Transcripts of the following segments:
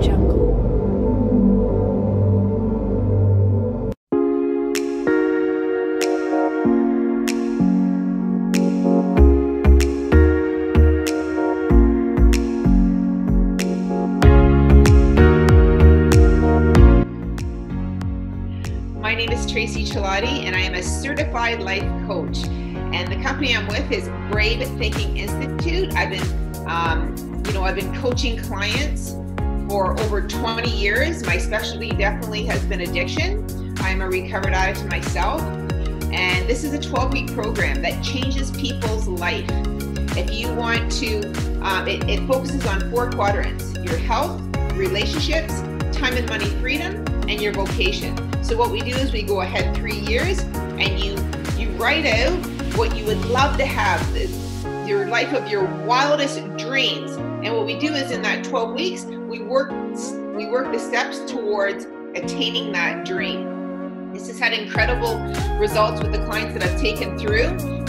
My name is Tracy Chilati, and I am a certified life coach. And the company I'm with is Brave Thinking Institute. I've been, um, you know, I've been coaching clients for over 20 years. My specialty definitely has been addiction. I'm a recovered addict myself, and this is a 12-week program that changes people's life. If you want to, um, it, it focuses on four quadrants: your health, relationships, time and money freedom, and your vocation. So what we do is we go ahead three years and you you write out what you would love to have, your life of your wildest dreams. And what we do is in that 12 weeks, we work we work the steps towards attaining that dream. This has had incredible results with the clients that I've taken through,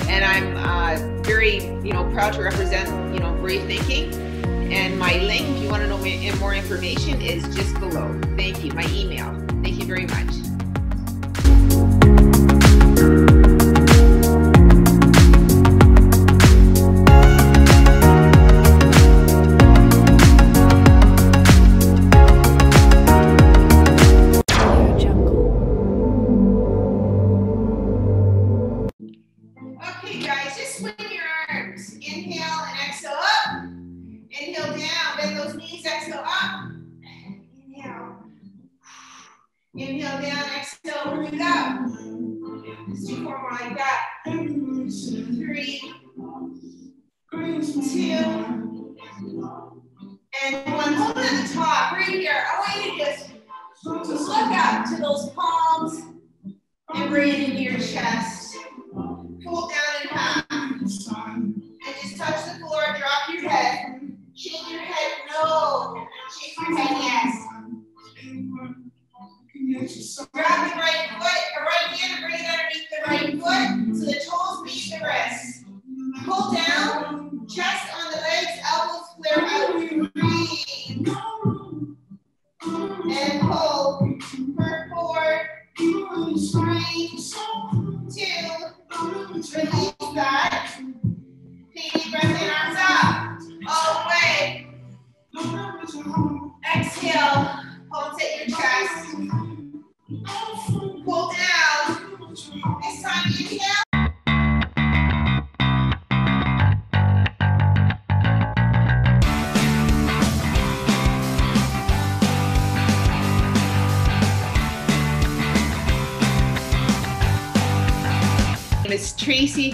and I'm uh, very you know proud to represent you know Brave Thinking. And my link, if you want to know more information, is just below. Thank you. My email. Thank you very much.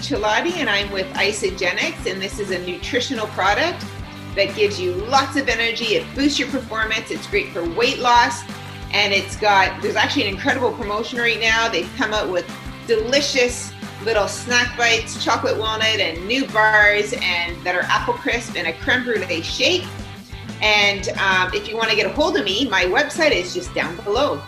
Chilati, and I'm with Isagenix, and this is a nutritional product that gives you lots of energy. It boosts your performance. It's great for weight loss, and it's got there's actually an incredible promotion right now. They've come out with delicious little snack bites, chocolate walnut, and new bars, and that are apple crisp and a creme brulee shake. And um, if you want to get a hold of me, my website is just down below.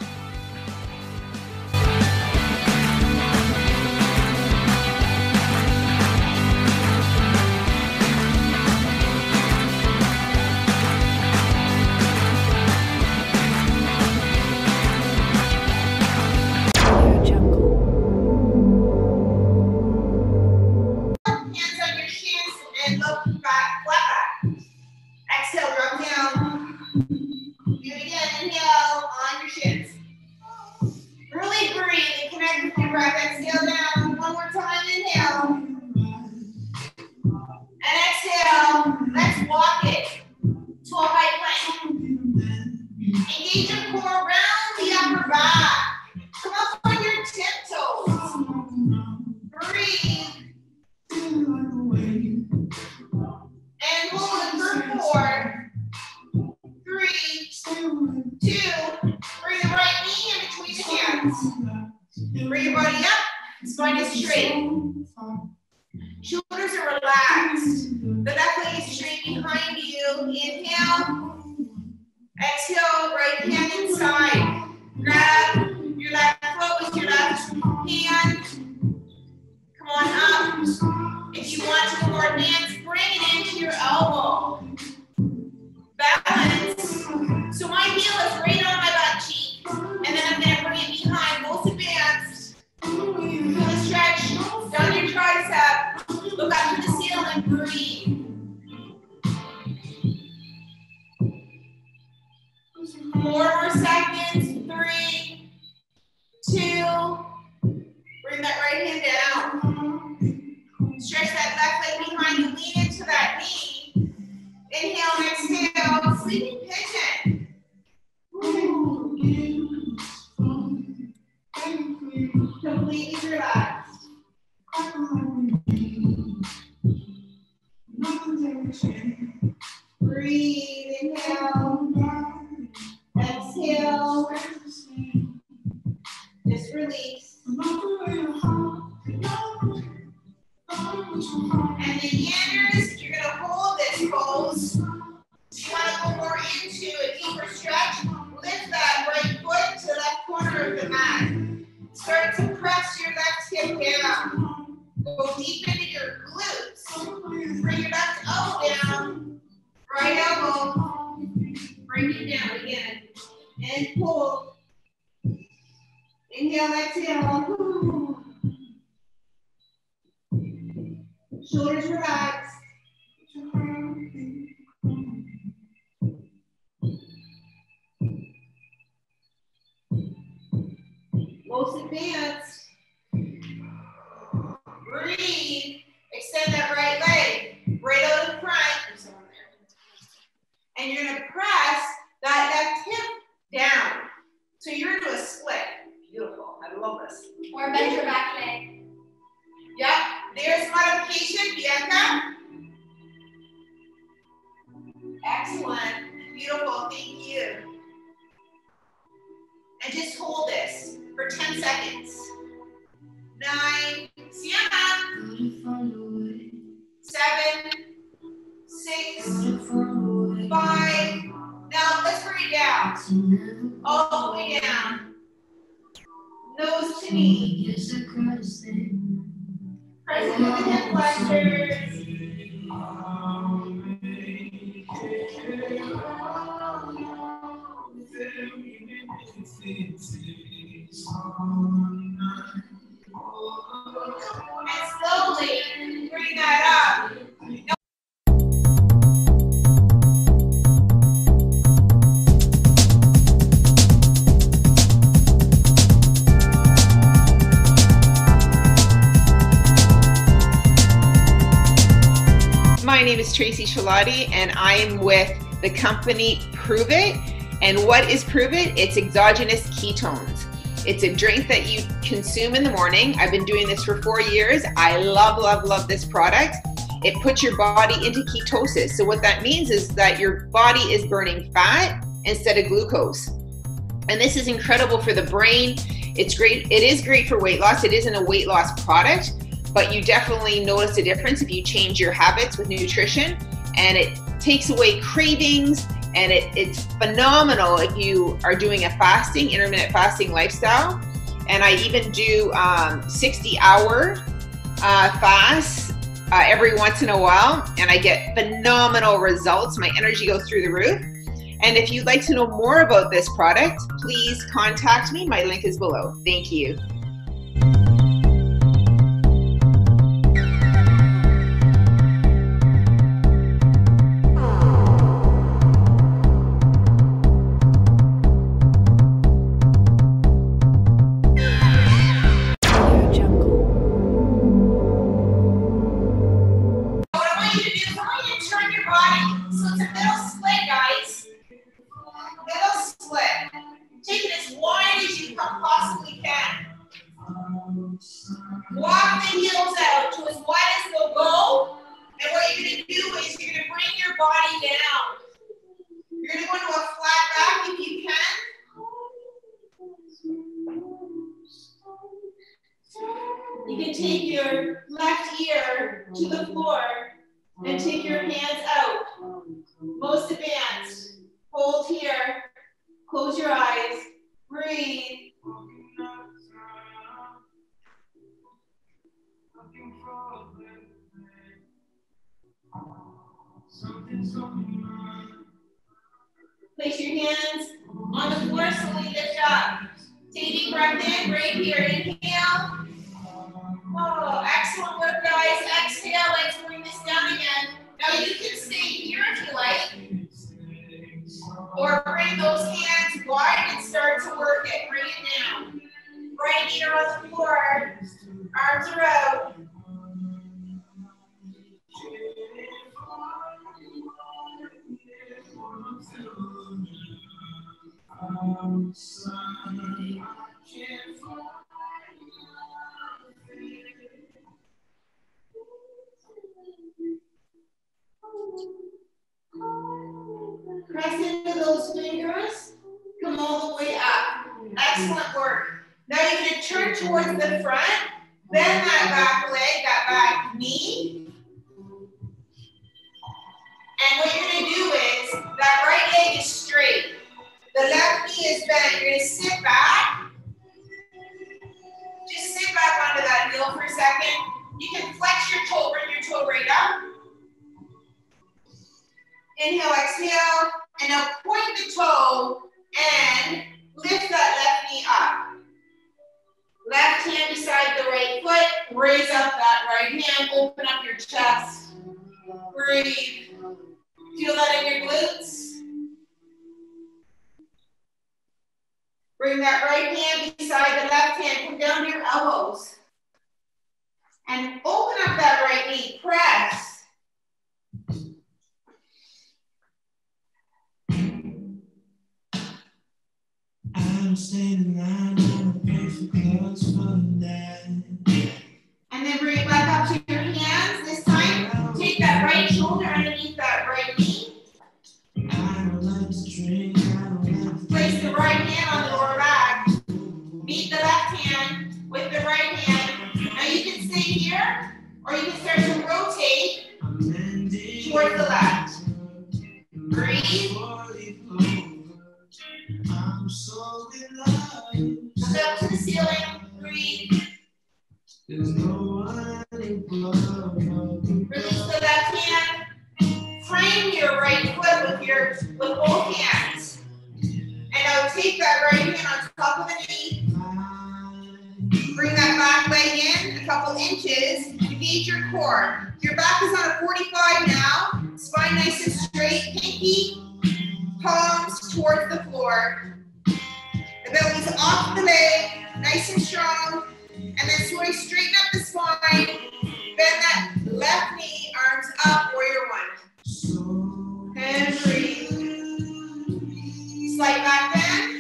Hands. Bring your body up. Spine is straight. Shoulders are relaxed. The left leg is straight behind you. Inhale. Exhale. Right hand inside. Grab your left foot with your left hand. Come on up. If you want to more advanced, bring it into your elbow. Balance. So my one, breathe. Four more seconds, three, two, bring that right hand down. Stretch that left leg behind you, lean into that knee. Inhale, exhale, sleeping pigeon. Completely relaxed. Breathe, inhale, exhale, just release. And the yanders, you're gonna hold this pose. You wanna go more into a deeper stretch. Lift that right foot to the corner of the mat. Start to press your left hip down. Go deep into your glutes. Bring your back elbow down. Right elbow. Bring it down again. And pull. Inhale, exhale. Shoulders relaxed. Most advanced. Breathe. Extend that right leg. Right out in front. And you're gonna press that left hip down. So you're into a split. Beautiful. I love this. Or bend your back leg. Yep. There's modification, Bianca. Knee. Pressing with the hip flexors. And Tracy Shalati, and I am with the company Pruvit. And what is Pruvit? It's exogenous ketones. It's a drink that you consume in the morning. I've been doing this for four years. I love, love, love this product. It puts your body into ketosis. So, what that means is that your body is burning fat instead of glucose. And this is incredible for the brain. It's great. It is great for weight loss. It isn't a weight loss product, but you definitely notice a difference if you change your habits with nutrition. And it takes away cravings and it, it's phenomenal if you are doing a fasting, intermittent fasting lifestyle. And I even do um, 60 hour uh, fasts uh, every once in a while, and I get phenomenal results. My energy goes through the roof. And if you'd like to know more about this product, please contact me. My link is below. Thank you. You to turn your body so it's a middle split, guys. Middle split. Take it as wide as you possibly can. Walk the heels out to as wide as they'll go. And what you're going to do is you're going to bring your body down. You're going to go into a flat back if you can. You can take your left ear to the floor and take your hands out. Most advanced. Hold here. Close your eyes. Breathe. Place your hands on the floor, slowly lift up. Take a deep breath in, right here. Inhale. Oh, excellent work, guys. Exhale, and bring this down again. Now you can stay here if you like. Or bring those hands wide and start to work it. Bring it down. Right here on the floor. Arms are out. Press into those fingers. Come all the way up. Excellent work. Now you're to turn towards the front. Bend that back leg, that back knee. And what you're to do is that right leg is straight. The left knee is bent. You're to sit back. Just sit back onto that heel for a second. You can flex your toe, bring your toe right up. Inhale, exhale, and now point the toe and lift that left knee up. Left hand beside the right foot, raise up that right hand, open up your chest. Breathe. Feel that in your glutes. Bring that right hand beside the left hand, come down to your elbows. And open up that right knee, press. I'm standing line on a pay for clothes for the And then bring it back up to your hands. This time, take that right shoulder underneath that right knee. I don't like to drink. I don't like to Place the right hand on the lower back. Meet the left hand with the right hand. Now you can stay here, or you can start to rotate towards the left. Breathe. Look up to the ceiling. Breathe. There's no one Release the left hand. Frame your right foot with your with both hands. And now take that right hand on top of the knee. Bring that back leg in a couple inches. Engage your core. Your back is on a 45 now. Spine nice and straight. Pinky, palms towards the floor. The belly's off the leg, nice and strong. And then slowly straighten up the spine. Bend that left knee, arms up, warrior one. And breathe. Slight back bend.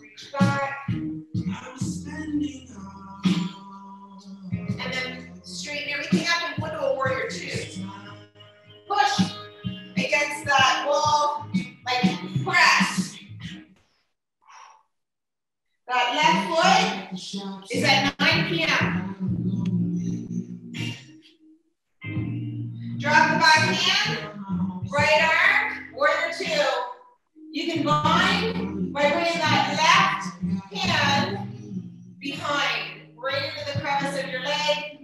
Reach back. That left foot is at 9 p.m. Drop the back hand, right arm, warrior two. You can bind by bringing that left hand behind, right into the crevice of your leg.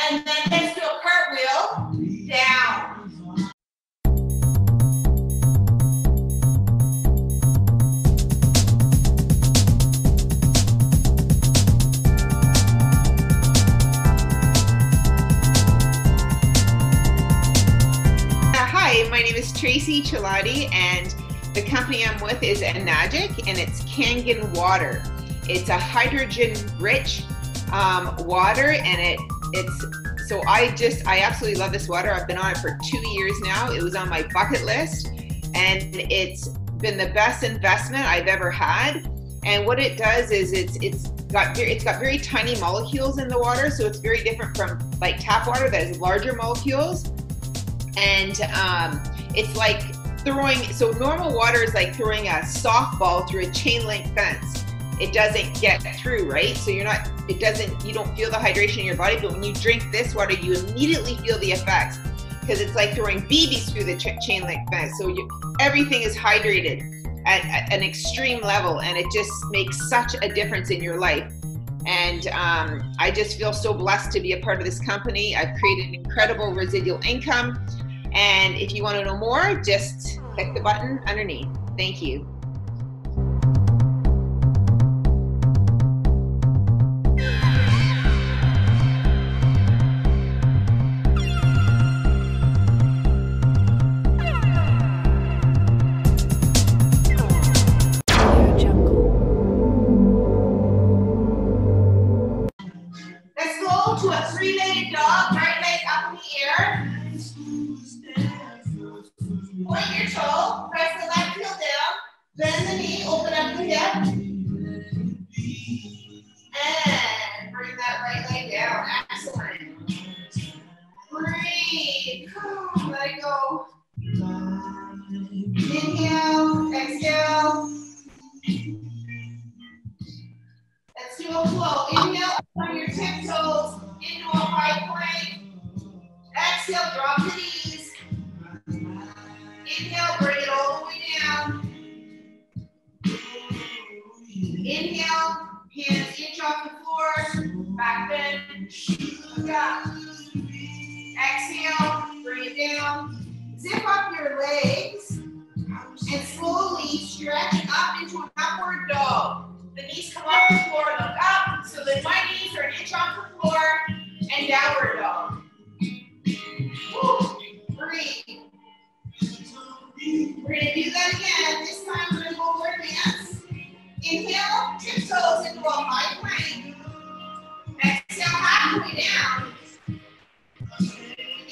And then let's do a cartwheel down. Is Chilati, and the company I'm with is Enagic, and it's Kangen water. It's a hydrogen-rich um, water, and it it's so I just I absolutely love this water. I've been on it for two years now. It was on my bucket list, and it's been the best investment I've ever had. And what it does is it's it's got it's got very tiny molecules in the water, so it's very different from like tap water that has larger molecules and um, it's like throwing. So normal water is like throwing a softball through a chain link fence. It doesn't get through, right? So you're not. It doesn't. You don't feel the hydration in your body, but when you drink this water, you immediately feel the effects because it's like throwing BBs through the ch- chain link fence. So you, everything is hydrated at, at, an extreme level, and it just makes such a difference in your life. And um, I just feel so blessed to be a part of this company. I've created an incredible residual income. And if you want to know more, just click the button underneath. Thank you. Down. Zip up your legs and slowly stretch up into an upward dog. The knees come off the floor, look up, so that my knees are an inch off the floor, and downward dog. Woo. Breathe. We're gonna do that again. This time we're gonna go more advanced. Inhale, tiptoes into a high plank. Exhale, halfway down.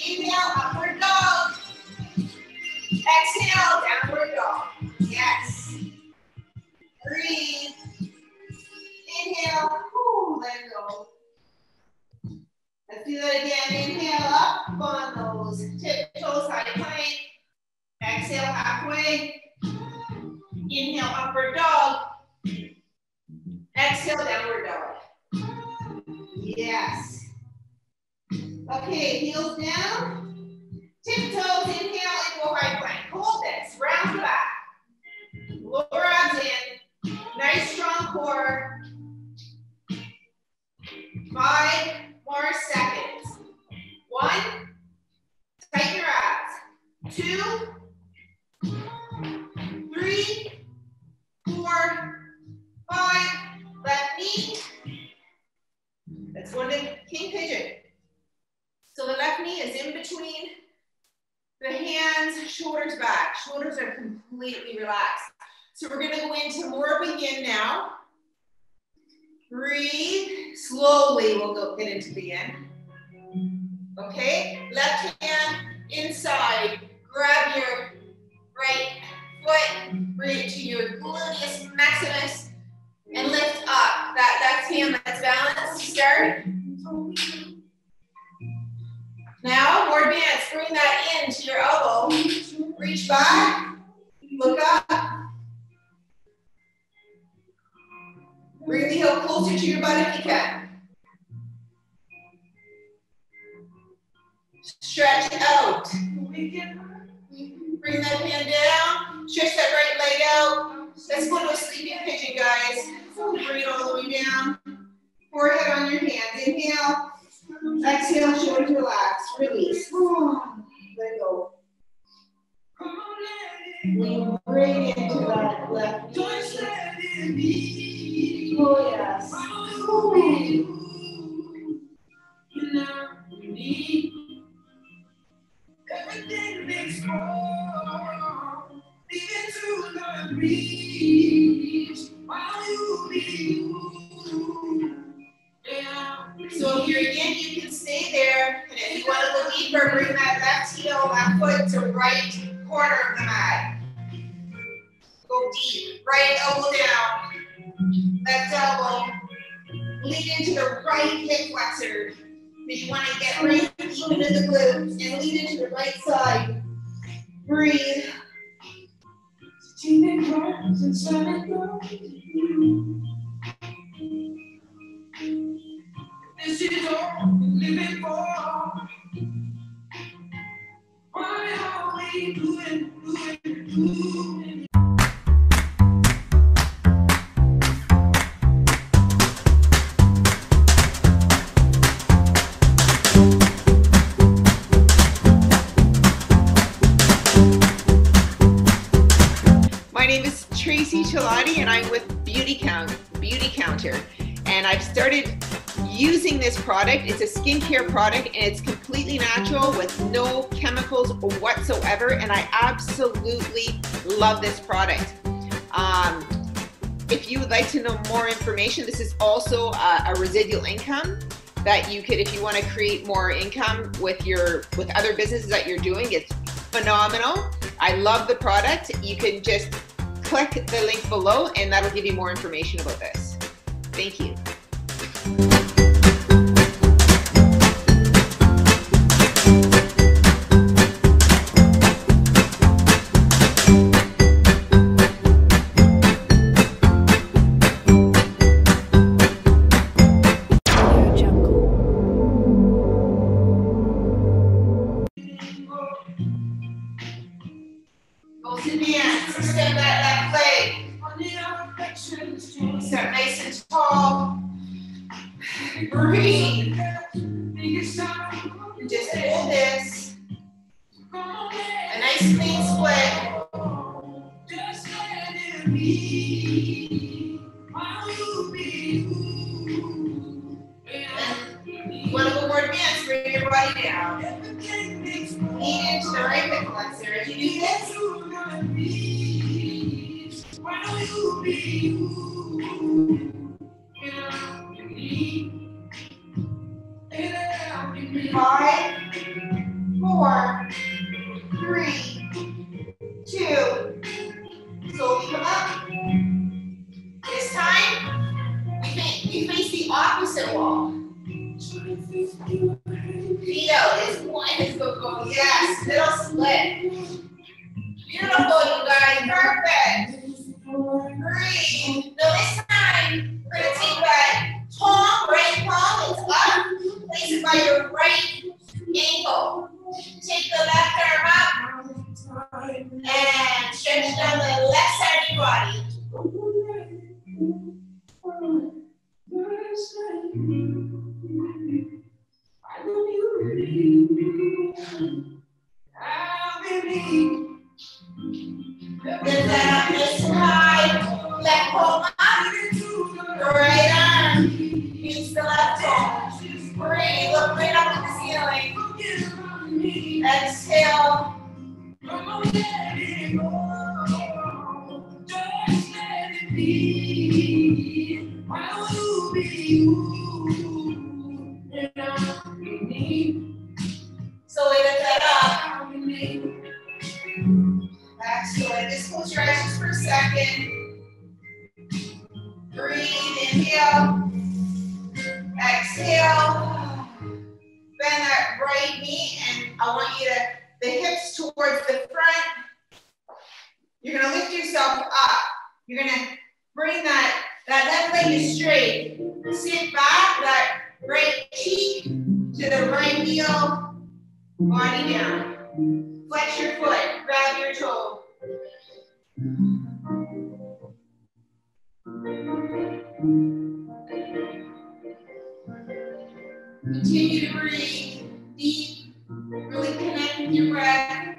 Inhale, upward dog. Exhale, downward dog. Yes. Breathe. Inhale. Whew, let it go. Let's do that again. Inhale up on those tiptoes, high plank. Exhale halfway. Inhale, upward dog. Exhale, downward dog. Yes. Okay, heels down. Tiptoes, inhale a high plank. Hold this, round the back. Lower abs in. Nice strong core. Five more seconds. One, tighten your abs. Two, three, four, five, left knee. Let's go to king pigeon. So the left knee is in between the hands, shoulders back. Shoulders are completely relaxed. So we're gonna go into more of a yin now. Breathe, slowly we'll go get into the yin. Okay, left hand inside, grab your right foot, bring it to your gluteus maximus, and lift up. That left hand that's balanced, start. Now, more advanced, bring that in to your elbow. Reach back, look up. Bring the heel closer to your butt if you can. Stretch out. Bring that hand down. Stretch that right leg out. Let's go to a sleeping pigeon, guys. Bring it all the way down. Forehead on your hands. Inhale. Exhale, shoulders relax. Release. Let go. Lean right into that left knee. Oh, yes. Everything makes more. Even to. So here again, you can stay there. And if you want to go deeper, bring that left heel, left foot to right corner of the mat. Go deep. Right elbow down. Left elbow. Lean into the right hip flexor. Then you want to get right deep into the glutes and lean into the right side. Breathe. Inside is living for. Why are we? My name is Tracy Chilati, and I'm with Beauty Count Beautycounter. And I've started using this product. It's a skincare product, and it's completely natural with no chemicals whatsoever. And I absolutely love this product. Um, if you would like to know more information, this is also a, a residual income. that you could, if you want to create more income with your with other businesses that you're doing, it's phenomenal. I love the product. You can just click the link below, and that'll give you more information about this. Thank you. Inhale. Exhale. Bend that right knee, and I want you to the hips towards the front. You're gonna lift yourself up. You're gonna bring that that left leg is straight. Sit back. That right cheek to the right heel. Body down. Flex your foot. Grab your toe. Continue to breathe deep. Really connect with your breath.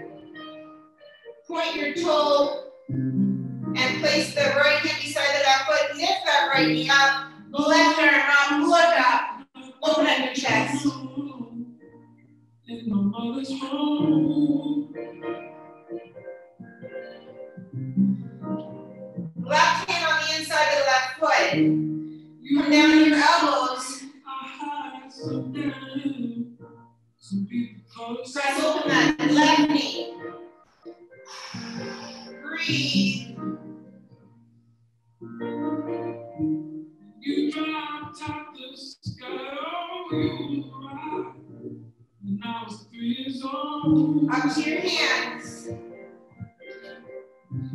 Point your toe and place the right hand beside the left foot. Lift that right knee up. Left arm up. Look up. Open up your chest. In my mother's home. Left hand on the inside of the foot. Come down on your elbows. Press open that left knee. Breathe. You dropped out the sky. You. When I was three years old. Up to your hands.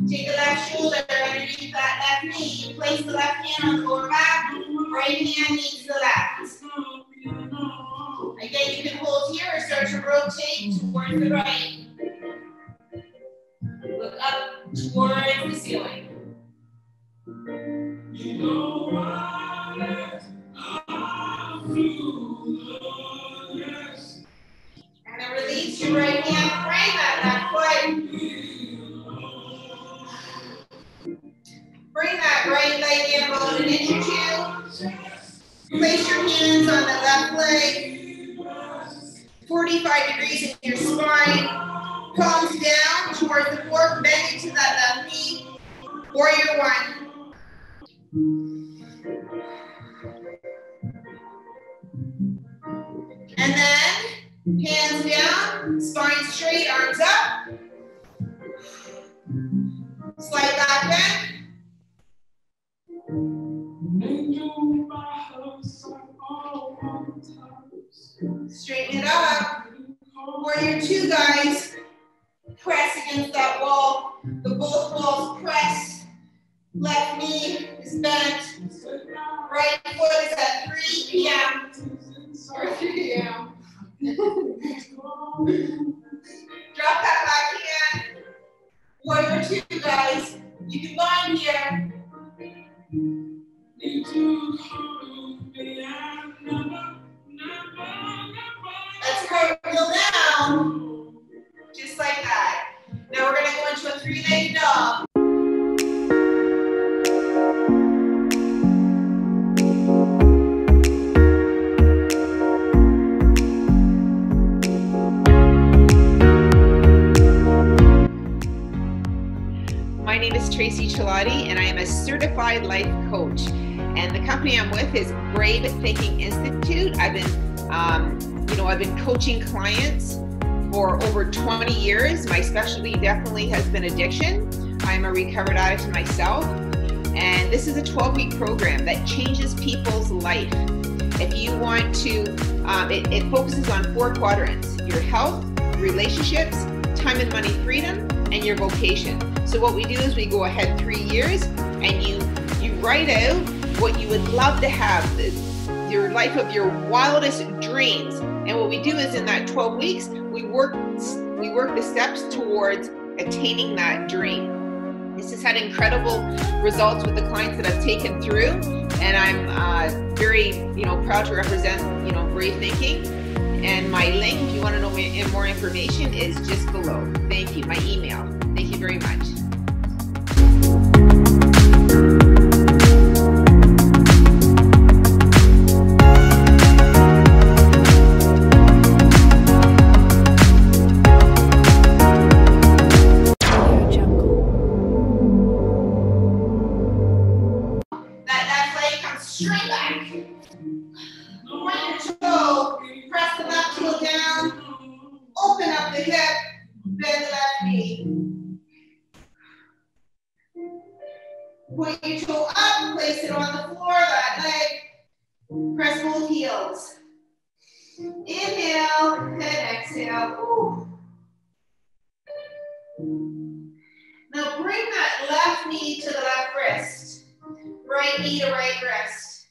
Take the left shoulder underneath that left knee. Place the left hand on the lower back. Right hand needs the left. Again, you can hold here or start to rotate towards the right. Look up towards the ceiling. You know why I the. And then release your right hand. Frame that left foot. Bring that right leg in an inch or two. Place your hands on the left leg, 45 degrees in your spine. Palms down towards the floor, bend into that left knee. Warrior one. And then hands down, spine straight, arms up. Slide back bend. It up. Warrior two, guys. Press against that wall. Four quadrants: your health, relationships, time and money freedom, and your vocation. So what we do is we go ahead three years, and you you write out what you would love to have, the, your life of your wildest dreams. And what we do is in that 12 weeks, we work we work the steps towards attaining that dream. This has had incredible results with the clients that I've taken through, and I'm uh, very you know proud to represent you know Brave Thinking. And my link, if you want to know more- information, is just below. Thank you. My email. Thank you very much. Your toe up. Place it on the floor. That leg. Press both heels. Inhale and exhale. Ooh. Now bring that left knee to the left wrist. Right knee to right wrist.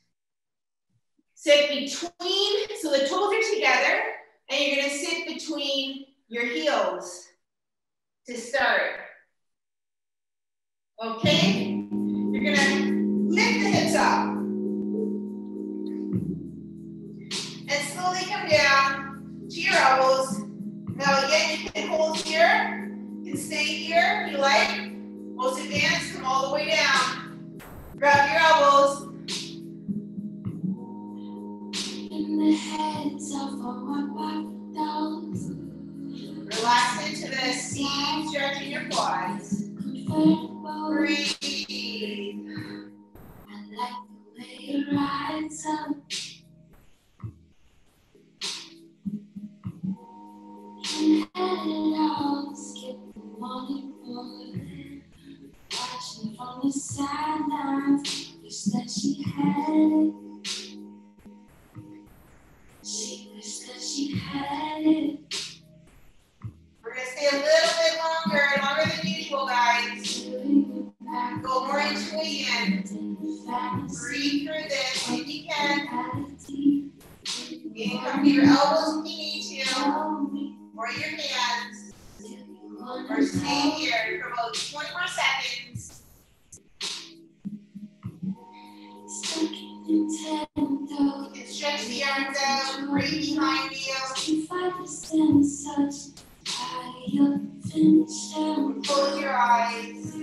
Sit between, so the toes are together, and you're gonna sit between your heels to start. Okay? You're gonna lift the hips up. And slowly come down to your elbows. Now again, you can hold here, you can stay here if you like. Most advanced, come all the way down. Grab your elbows. In the heads of all my doubts, Relax into this. Stretching your quads. Breathe. Out, skip the morning. Watching from the sidelines, that she had it. She that she had it. We're gonna stay a little bit longer, longer than usual, guys. Go. Breathe through this if you can. You can come to your elbows if you need to, or your hands, or stay here for about 20 more seconds. Stretch the arms out, right behind you. Close your eyes.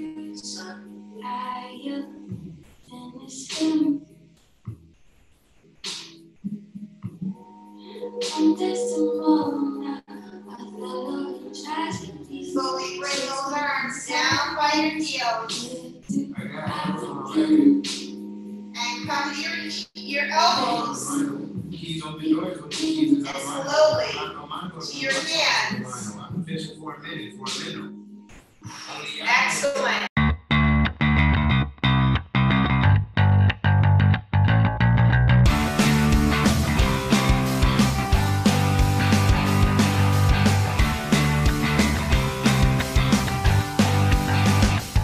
Excellent.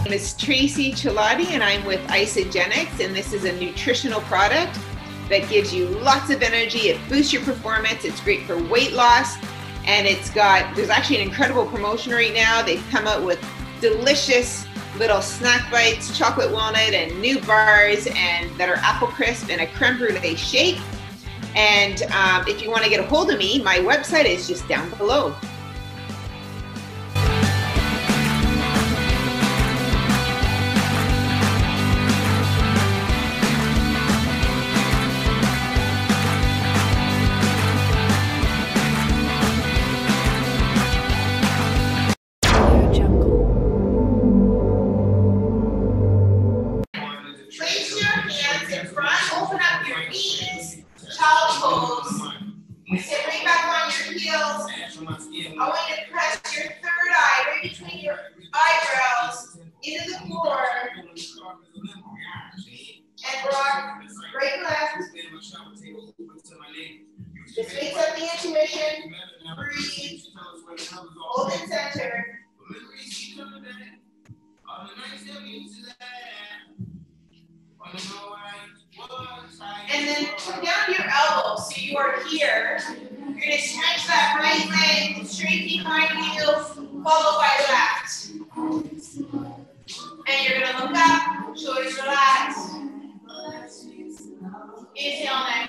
My name is Tracey Chilati, and I'm with Isagenix, and this is a nutritional product that gives you lots of energy. It boosts your performance. It's great for weight loss, and it's got there's actually an incredible promotion right now. They've come out with delicious little snack bites, chocolate walnut, and new bars, and that are apple crisp and a creme brulee shake. And um, if you want to get a hold of me, my website is just down below. Inhale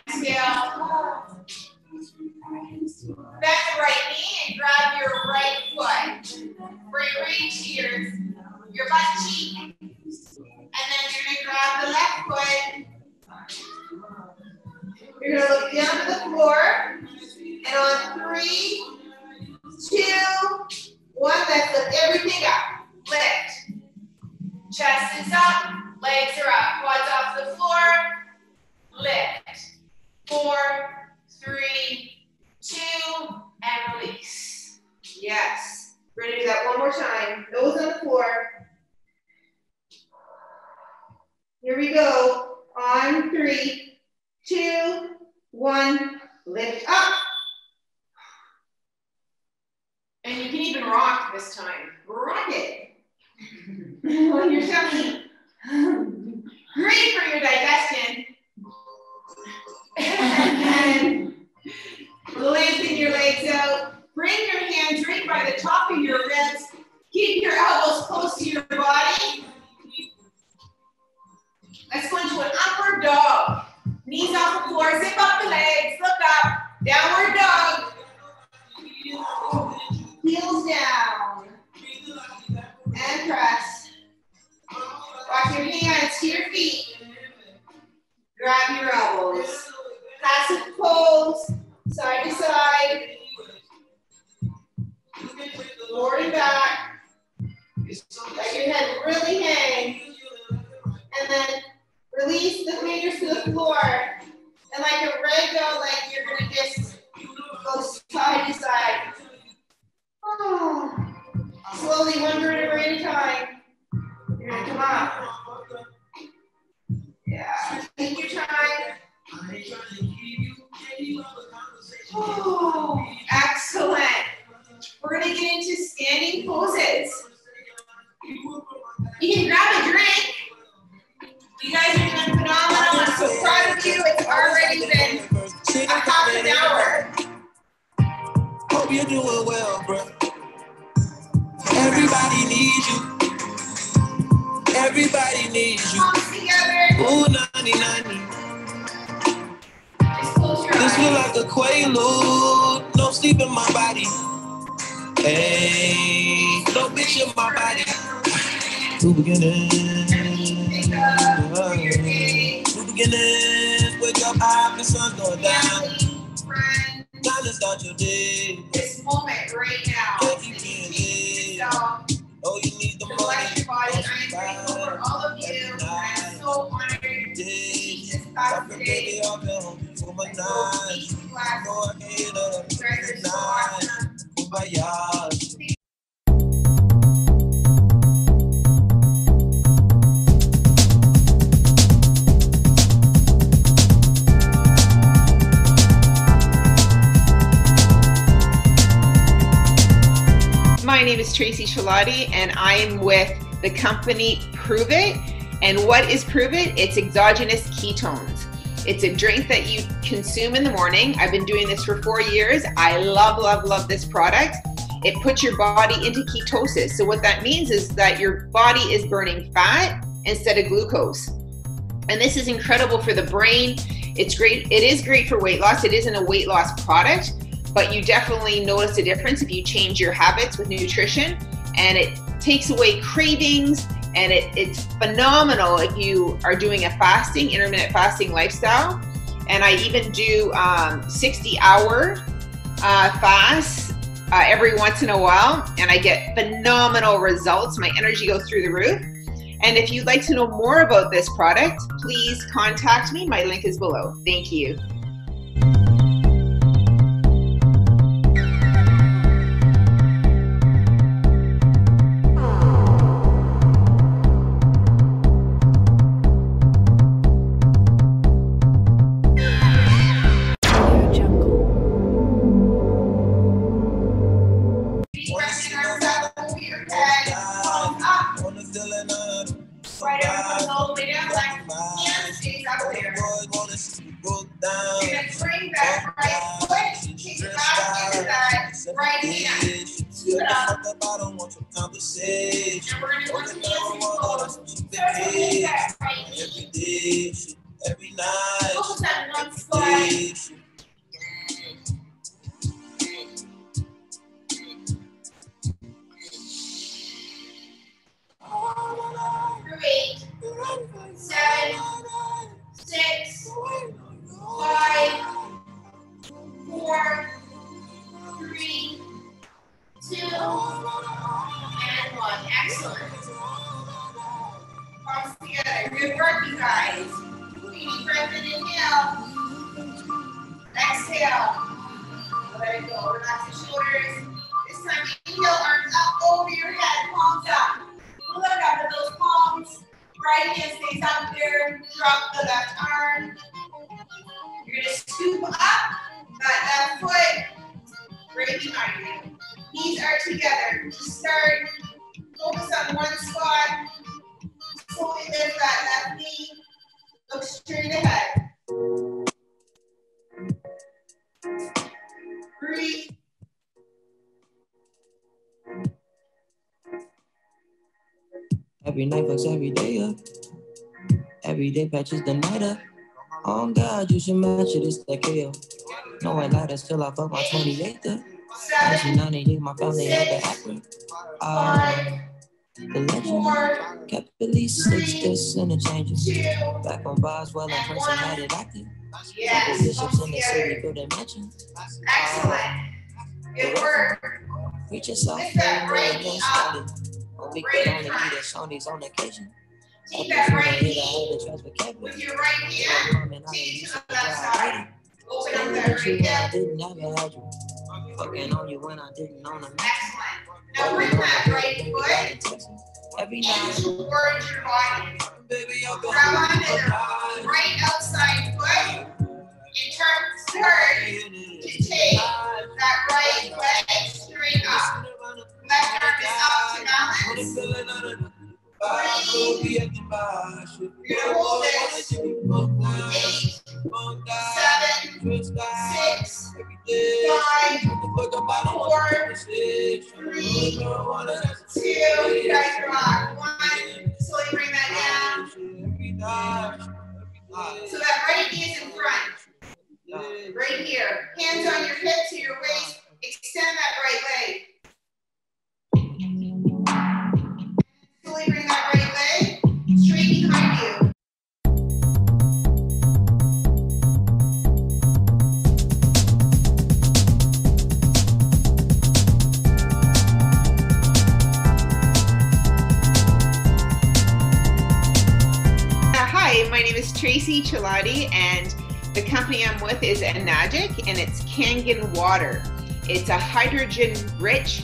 Hope you're doing well, bro. Everybody needs you. Everybody needs you. Ooh, nani, nani. This feel like a quaalude. No sleep in my body. Hey, no bitch in my body. New beginnings. New beginnings. Wake up high, the sun's going down. Family, friends. Time to start your day. This moment right now. Keep you big. yourself Oh, you need the bless money. your body. I'm grateful for all of you. I'm so honored to teach this class today. baby off at home for my I'm so nine. pleased, blessed. Go ahead, uh, My name is Tracey Shalati, and I am with the company Pruvit. And what is Pruvit? It's exogenous ketones. It's a drink that you consume in the morning. I've been doing this for four years. I love, love, love this product. It puts your body into ketosis. So, what that means is that your body is burning fat instead of glucose. And this is incredible for the brain. It's great. It is great for weight loss. It isn't a weight loss product, but you definitely notice a difference if you change your habits with nutrition. And it takes away cravings and it, it's phenomenal if you are doing a fasting, intermittent fasting lifestyle. And I even do um, 60 hour uh, fasts uh, every once in a while, and I get phenomenal results. My energy goes through the roof. And if you'd like to know more about this product, please contact me. My link is below. Thank you. Right arm all the way down, like hand stays up there. Boys you broke down. You're bring that right foot, kick it back right hand. Feel the up, I don't want your conversation. And we're gonna work the hands want and is toes. some chicken Start to make head. that right. Every day, every night, Focus on one every day, Three, seven, six, five, four, three, two, and one. Excellent. Palms together. Good work, you guys. Deep breath in, inhale. Exhale. Let it go. Relax your shoulders. This time, inhale, arms up over your head, palms up. Look up at those palms. Right hand stays out there. Drop the left arm. You're gonna scoop up that left foot right behind you. Knees are together. Start. Focus on one spot. Slowly lift that left knee. Look straight ahead. Breathe. Every night fucks every day up. Every day patches the night up. Oh God, you should match it, it's the kill. No one lied till I fuck my 28th up. Seven. 1998, my family had the. Uh, Five. the legend kept at least six discs in the changes. Back on Boswell and Prince and had it active. Couple Yes. bishops in the city couldn't mention. Excellent. Good work. Just off Lift that right and knee started. When we could only eat at Shoney's on occasion. Take that right knee knee. with your right hand. Take it to the left side. Open up that right I didn't ever had you. Fucking on you when I didn't own a Excellent. Now bring that right foot Every in night. towards your body. Baby, I'll go Grab onto right knee is in front, right here. Hands on your hips to your waist. Extend that right leg. Tracey Chilati, and the company I'm with is Enagic, and it's Kangen Water. It's a hydrogen-rich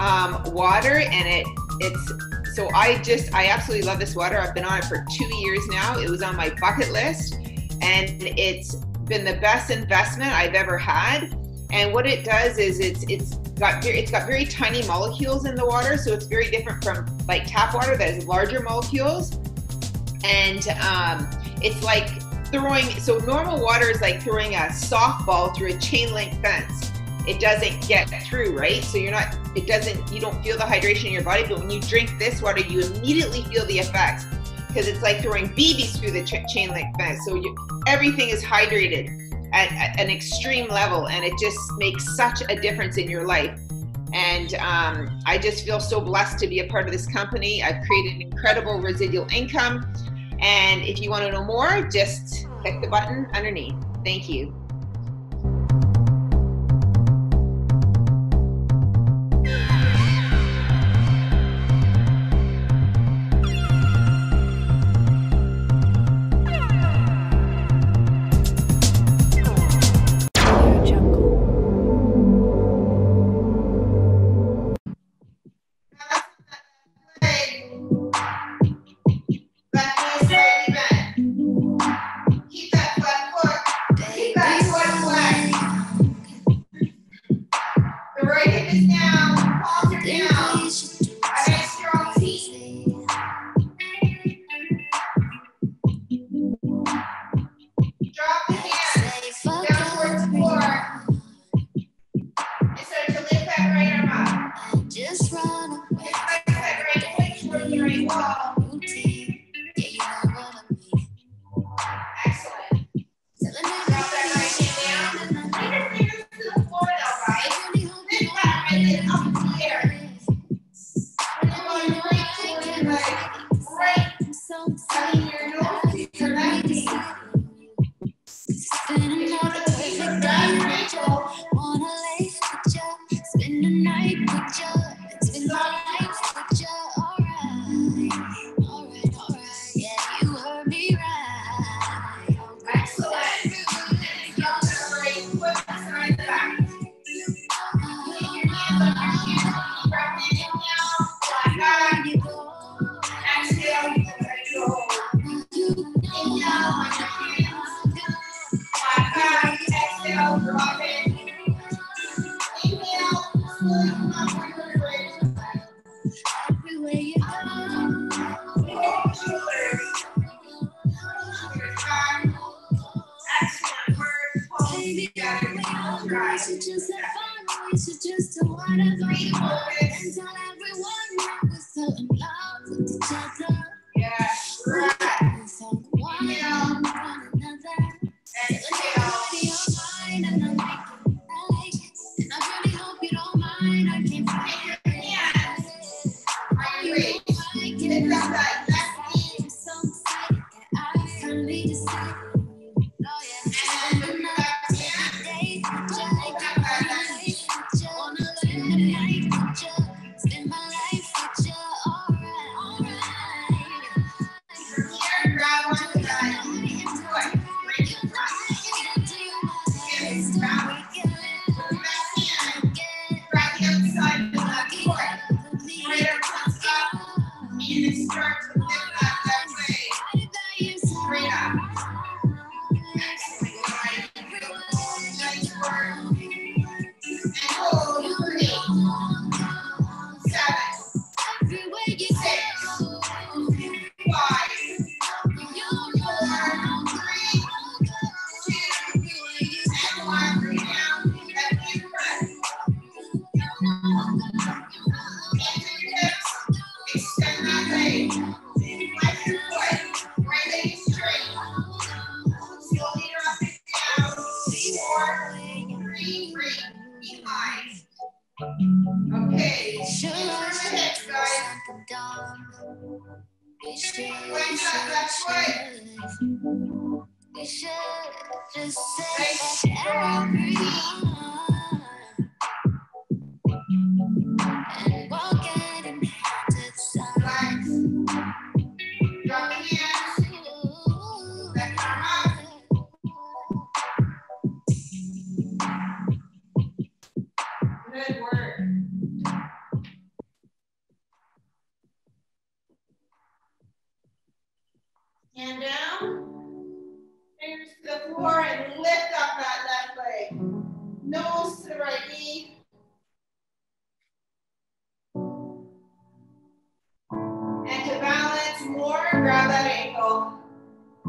um, water, and it it's so I just I absolutely love this water. I've been on it for two years now. It was on my bucket list, and it's been the best investment I've ever had. And what it does is it's it's got it's got very tiny molecules in the water, so it's very different from like tap water that has larger molecules. And um, it's like throwing so normal water is like throwing a softball through a chain link fence. It doesn't get through, right? So you're not it doesn't you don't feel the hydration in your body, but when you drink this water, you immediately feel the effects because it's like throwing BBs through the ch- chain link fence. So you, everything is hydrated at, at an extreme level, and it just makes such a difference in your life. And um, I just feel so blessed to be a part of this company. I've created incredible residual income. And if you want to know more, just click the button underneath. Thank you.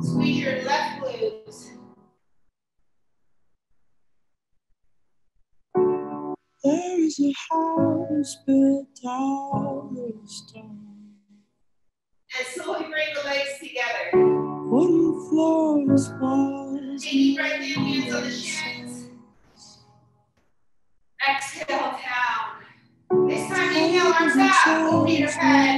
Squeeze your left glutes. There is a house built out of stone. And slowly bring the legs together. Wooden floors, walls. Deep breath in, hands on the shins. Exhale down. This time inhale, arms up, over your head.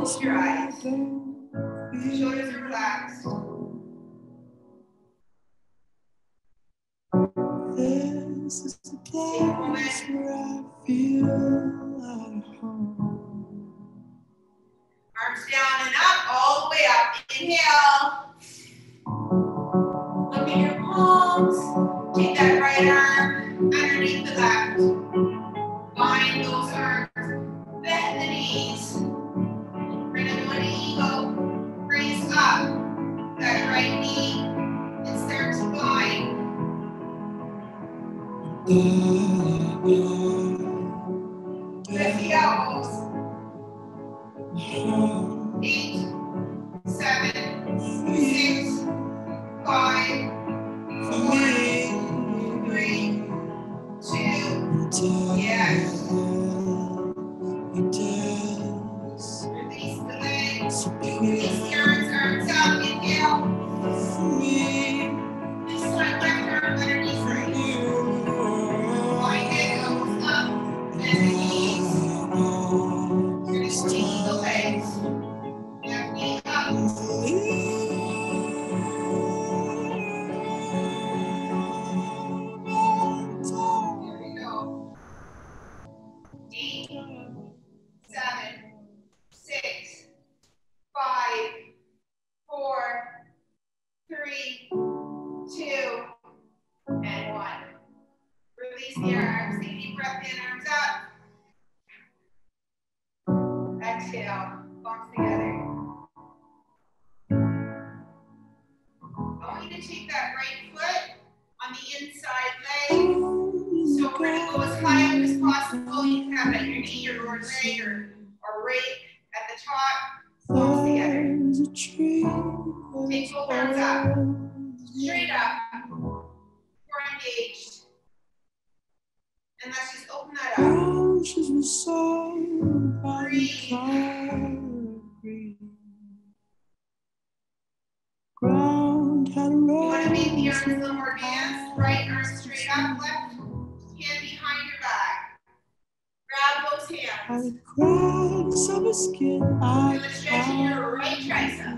Close your eyes. feel Shoulders are relaxed. This is the place where I feel at home. Arms down and up, all the way up. Inhale. Look at your palms. Take that right arm underneath the left. Bind those that right knee and start to bind. Lift the elbows. Eight, seven, six, five, four, three, two, yes. Branches were sown by the Ground had You want to make the rose arms a little more advanced. Right arm straight up, left hand behind your back. Grab those hands. the cracks of a skin. I Feel it stretching your right tricep.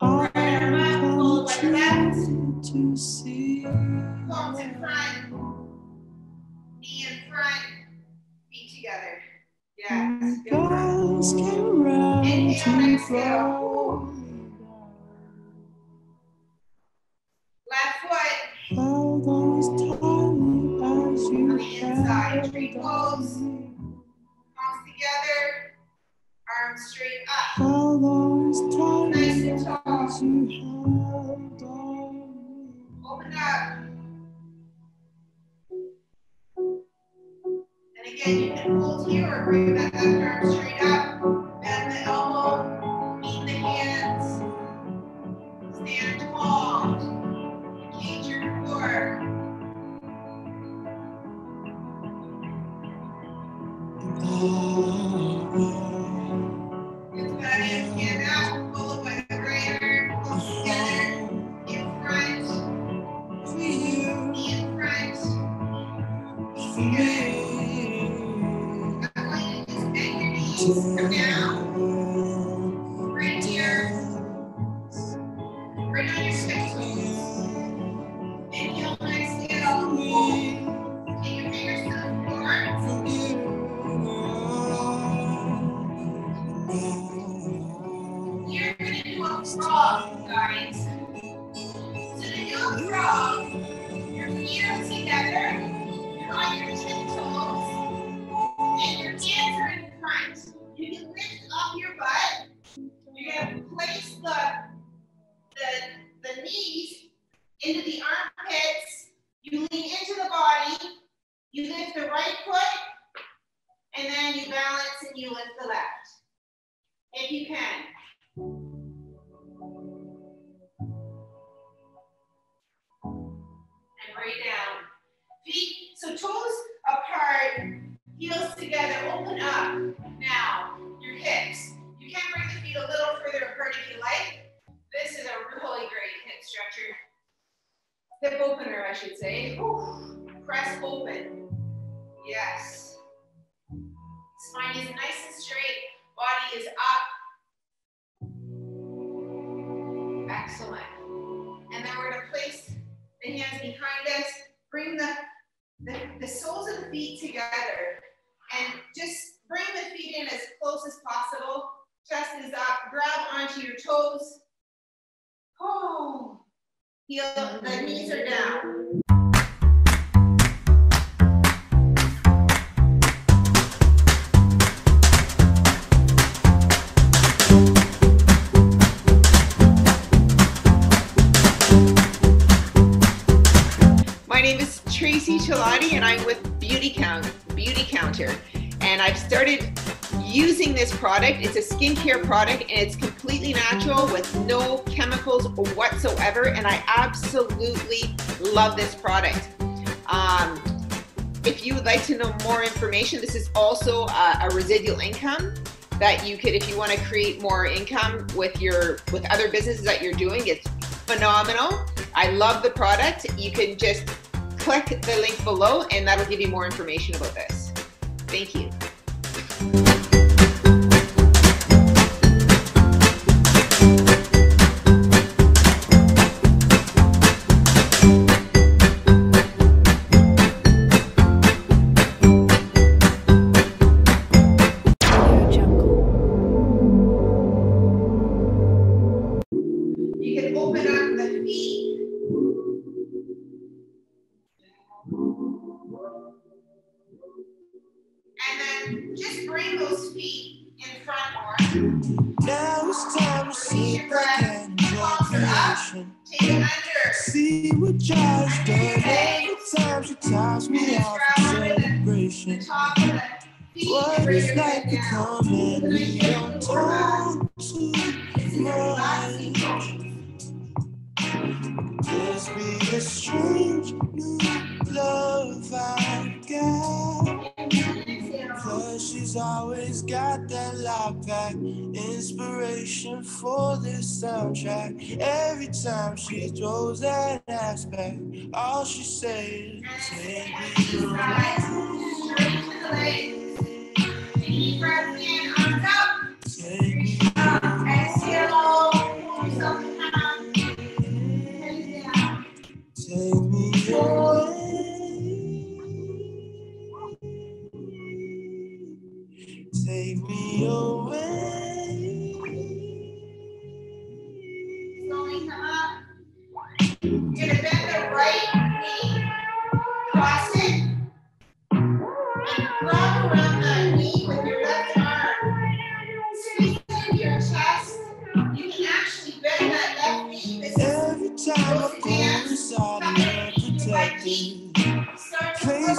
I Right arm up, pull with the left. to see. Palms in front. Knee in front. Feet together. Yes. Good work. Guys came around Inhale, to exhale. grow. Left foot. Held on as tightly as you On the inside, tree pose. Palms together. Arms straight up. Held on as tightly Nice and tall. as you held on me. Open up. And you can hold here or bring that left arm straight up. Bend the elbow. Meet the hands. Stand tall. Engage your core. Good you the left. If you can. And right down. Feet, so toes apart, heels together, open up. Now, your hips. You can bring the feet a little further apart if you like. This is a really great hip stretcher. Hip opener, I should say. Whew. Press open. Yes. Spine is nice and straight. Body is up. Excellent. And then we're gonna place the hands behind us. Bring the, the, the soles of the feet together. And just bring the feet in as close as possible. Chest is up. Grab onto your toes. Oh. Heel, the knees are down. I'm with Beauty Count Beautycounter. And I've started using this product. It's a skincare product, and it's completely natural with no chemicals whatsoever. And I absolutely love this product. Um, if you would like to know more information, this is also a, a residual income that you could, if you want to create more income with your with other businesses that you're doing. It's phenomenal. I love the product. You can just click the link below and that'll give you more information about this. Thank you. Creation. Take it under. See what Josh done every time she tops me off in celebration. The top of the feet. What your like head soundtrack. Every time she throws that ass back, all she says is, "Take me legs. Deep breath in,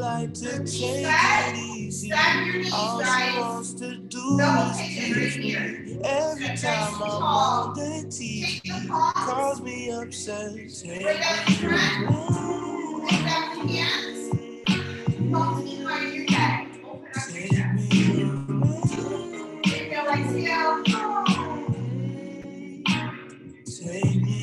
like to take it easy. All she wants to do is tease me. Every time I'm on the TV, calls me upset. Take me away. Take me away. Take me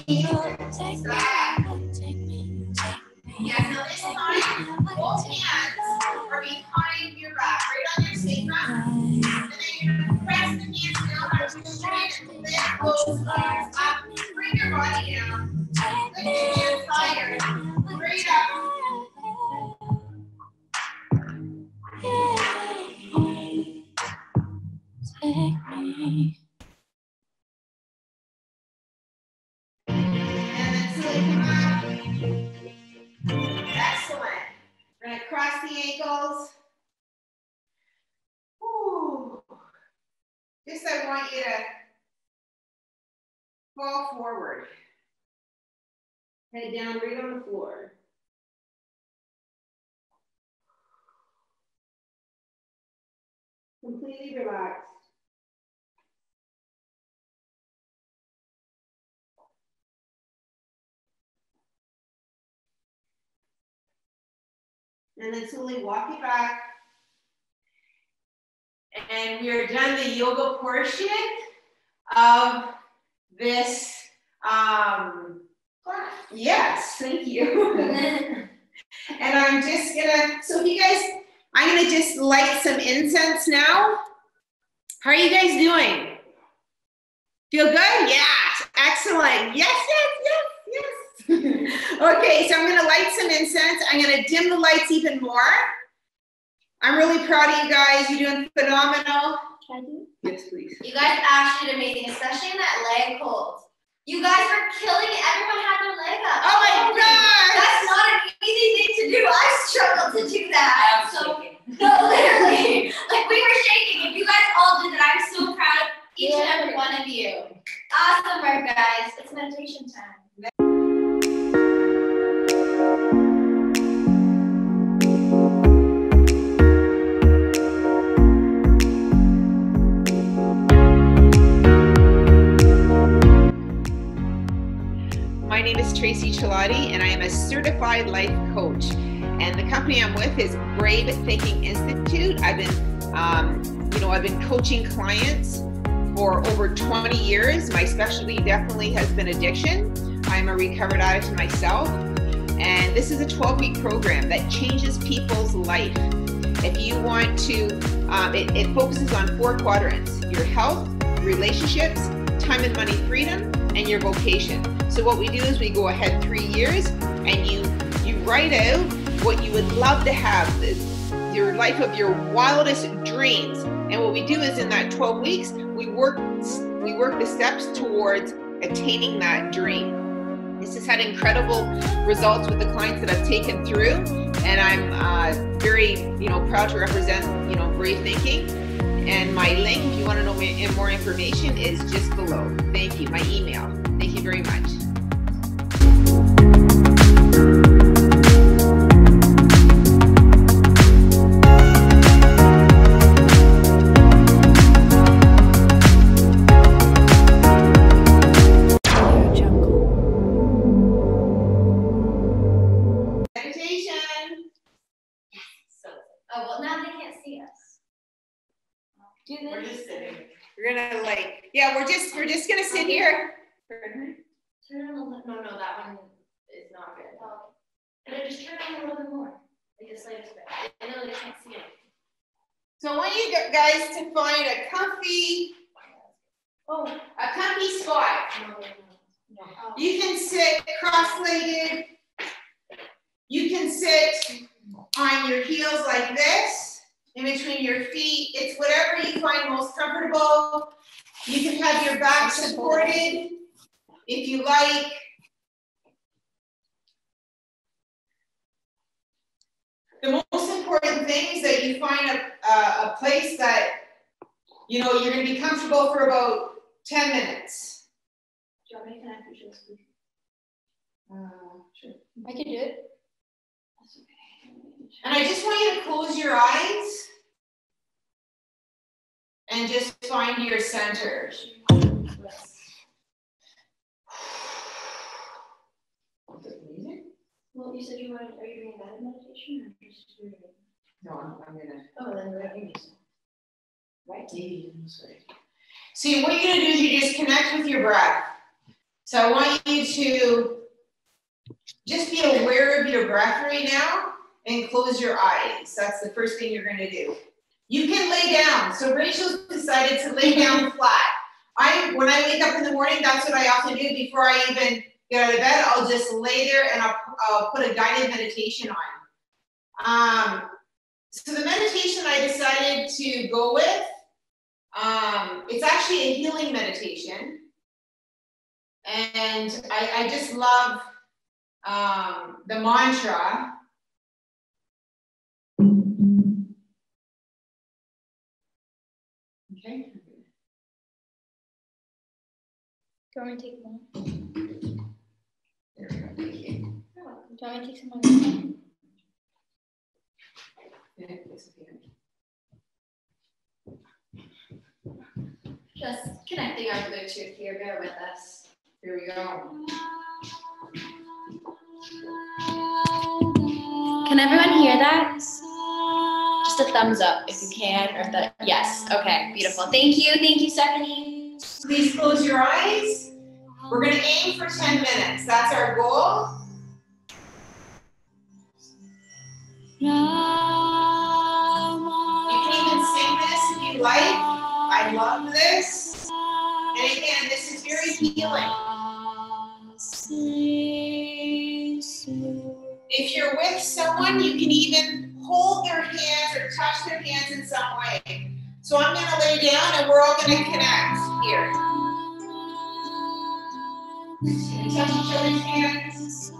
Breathe. Stop. Yeah, Head down right on the floor. Completely relaxed. And then slowly walk it back. And we are done the yoga portion of this. Um. Yes, thank you. and I'm just gonna, so you guys, I'm gonna just light some incense now. How are you guys doing? Feel good? Yeah, excellent. Yes, yes, yes, yes. okay, so I'm gonna light some incense. I'm gonna dim the lights even more. I'm really proud of you guys. You're doing phenomenal. Can I? Yes, please. You guys actually did amazing, especially in that leg hold. You guys were killing it. Everyone had their leg up. Oh my Holy- gosh! That's not an easy thing to do. I struggled to do that. so, no, literally. Like we were shaking. If you guys all did that, I'm so proud of each and every one of you. Awesome work, guys. It's meditation time. Is Tracey Chilati, and I am a certified life coach. And the company I'm with is Brave Thinking Institute. I've been, um, you know, I've been coaching clients for over 20 years. My specialty definitely has been addiction. I'm a recovered addict myself, and this is a 12-week program that changes people's life. If you want to, um, it, it focuses on four quadrants: your health, relationships, time and money freedom, and your vocation. So what we do is we go ahead three years and you you write out what you would love to have, the- your life of your wildest dreams. And what we do is in that 12 weeks, we work we work the steps towards attaining that dream. This has had incredible results with the clients that I've taken through, and I'm uh, very you know proud to represent you know Brave Thinking. And my link, if you want to know more- more information, is just below. Thank you. My email. Thank you very much. We're gonna like, yeah, we're just we're just gonna sit here. Turn on a. No, no, that one is not good. And then just turn on a little bit more. Like the slightest bit. They can't see it. So I want you guys to find a comfy, Oh. a comfy spot. No, no. You can sit cross-legged. You can sit on your heels like this, in between your feet. It's whatever you find most comfortable. You can have your back supported if you like. The most important thing is that you find a, a, a place that, you know, you're gonna be comfortable for about 10 minutes. have to just speak. Uh, sure. I can do it. And I just want you to close your eyes and just find your center. Well, you said you wanted, are you doing a guided meditation or just doing? No, I'm, I'm gonna. Oh, then we're doing this. Right? See, what you're gonna do is you just connect with your breath. So I want you to just be aware of your breath right now and close your eyes. That's the first thing you're gonna do. You can lay down. So Rachel's decided to lay down flat. I, when I wake up in the morning, that's what I often do before I even get out of bed. I'll just lay there and I'll, I'll put a guided meditation on. Um, so the meditation I decided to go with, um, it's actually a healing meditation. And I, I just love um, the mantra. Okay. Do you want me to take one? There we go. You. You're welcome. Do you want me to take some more? Yeah. Just connecting our Bluetooth here. Bear with us. Here we go. Can everyone hear that? Just a thumbs up if you can, or yes, okay, beautiful. Thank you, thank you, Stephanie. Please close your eyes. We're going to aim for 10 minutes. That's our goal. You can even sing this if you like. I love this. And again, this is very healing. If you're with someone, you can even hold their hands or touch their hands in some way. So I'm going to lay down and we're all going to connect here. Touch each other's hands.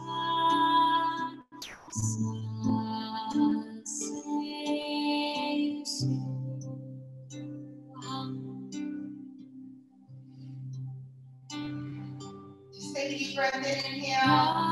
Just take a deep breath in, inhale. Exhale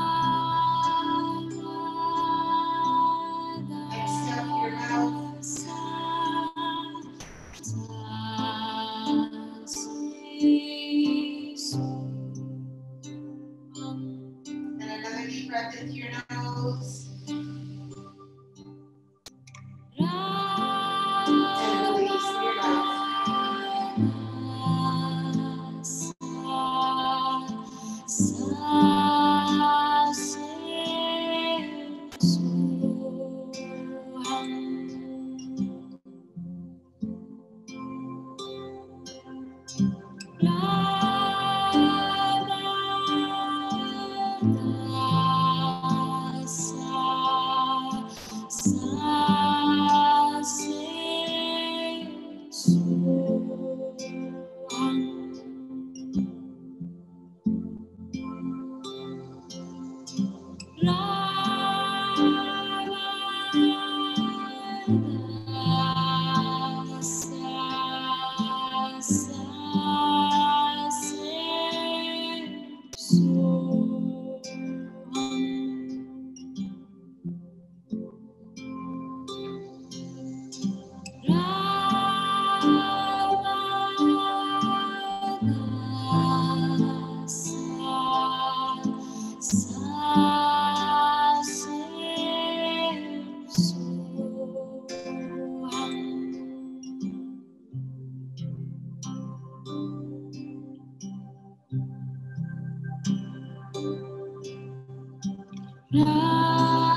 Ra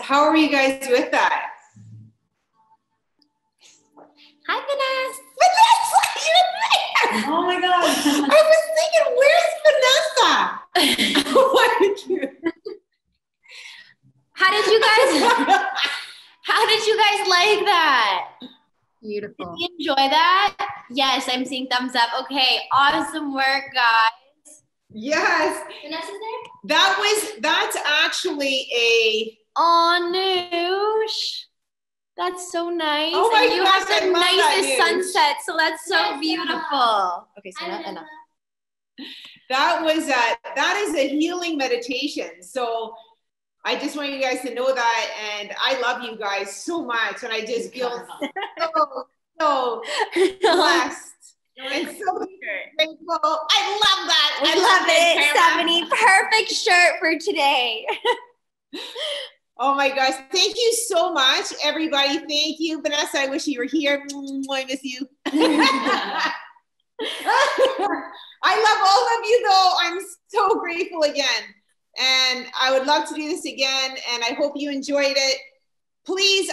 how are you guys with that? Hi, Vanessa. Vanessa, you're there. Oh my God. I was thinking, where's Vanessa? Why did you? How did you guys? how did you guys like that? Beautiful. Did you enjoy that? Yes, I'm seeing thumbs up. Okay, awesome work, guys. Yes. Vanessa's there. That was that's actually a Oh, Noosh. That's so nice. Oh my and you have gosh, I the love that, nicest sunset, so that's so Yes, beautiful. Okay, so not enough. that was a that is a healing meditation. So I just want you guys to know that, and I love you guys so much, and I just feel so so blessed and so grateful. I love that. I With love it, camera. Stephanie. Perfect shirt for today. Oh my gosh. Thank you so much, everybody. Thank you. Vanessa, I wish you were here. I miss you. I love all of you, though. I'm so grateful again. And I would love to do this again. And I hope you enjoyed it. Please,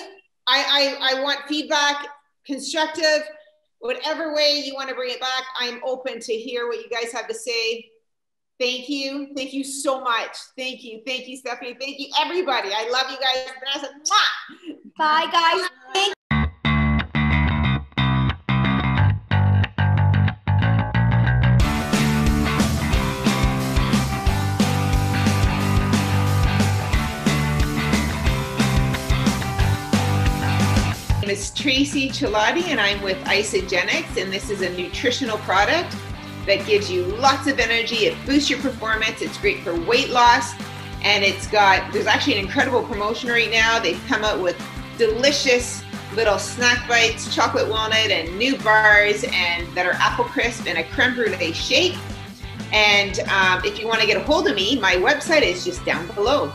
I, I, I want feedback, constructive, whatever way you want to bring it back. I'm open to hear what you guys have to say. Thank you. Thank you so much. Thank you. Thank you, Stephanie. Thank you, everybody. I love you guys. Vanessa, mwah! Bye, guys. Thank is Tracey Chilati, and I'm with Isagenix, and this is a nutritional product that gives you lots of energy. It boosts your performance. It's great for weight loss, and it's got there's actually an incredible promotion right now. They've come out with delicious little snack bites, chocolate walnut, and new bars, and that are apple crisp and a creme brulee shake. And um, if you want to get a hold of me, my website is just down below.